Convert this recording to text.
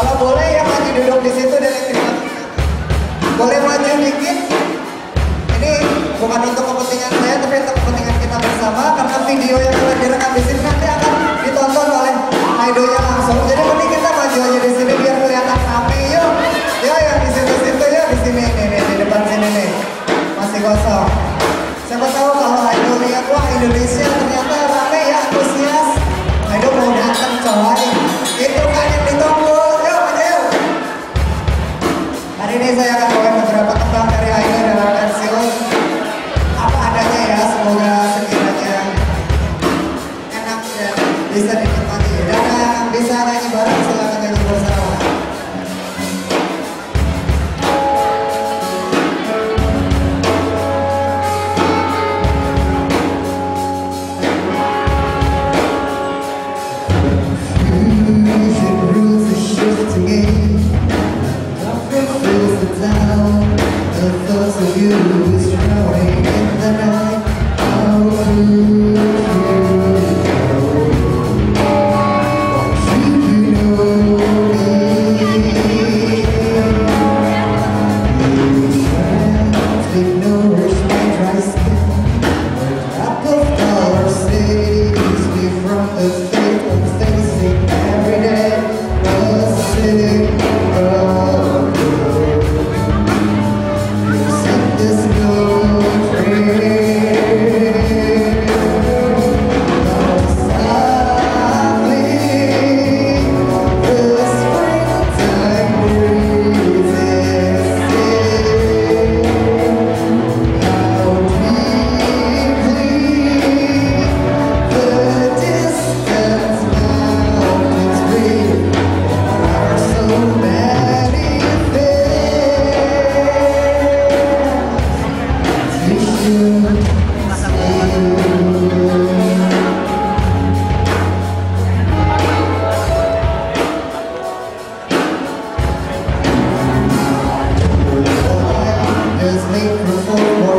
Kalau boleh ya maju duduk di situ dan yang. Boleh maju dikit. Ini bukan untuk kepentingan saya, tapi untuk kepentingan kita bersama karena video yang telah direkam di sini nanti akan ditonton parabéns microphone